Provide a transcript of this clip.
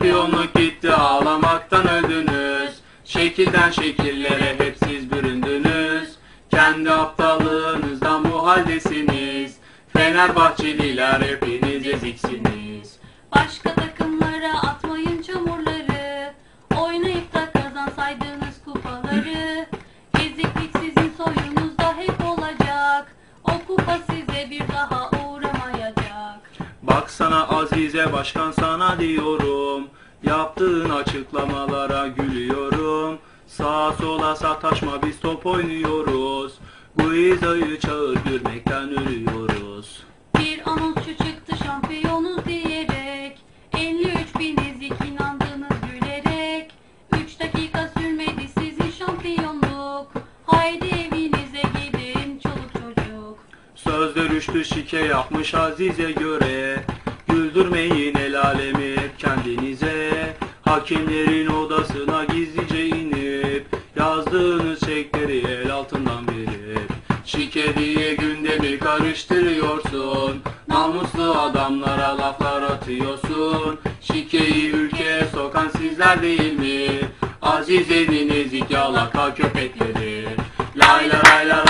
Şampiyonluk gitti ağlamaktan öldünüz. Şekilden şekillere hep siz büründünüz. Kendi aptallığınızdan bu haldesiniz. Fenerbahçeliler hepiniz eziksiniz. Başka Baksana Azize Başkan sana diyorum. Yaptığın açıklamalara gülüyorum. Sağa sola sataşma biz top oynuyoruz. Guiza'yı çağır gülmekten ölüyoruz. Bir anonsçu çıktı şampiyonuz diyerek. 53 bin ezik inandınız gülerek. 3 dakika sürmedi sizin şampiyonluk. Haydi Sözde rüştü şike yapmış Azize göre. Güldürmeyin el alemi hep kendinize. Hakemlerin odasına gizlice inip Yazdığınız çekleri el altından verip Şike diye gündemi karıştırıyorsun. Namuslu adamlara laflar atıyorsun. Şikeyi ülkeye sokan sizler değil mi? Azize'nin ezik yalaka köpekleri. Lay la lay la lay la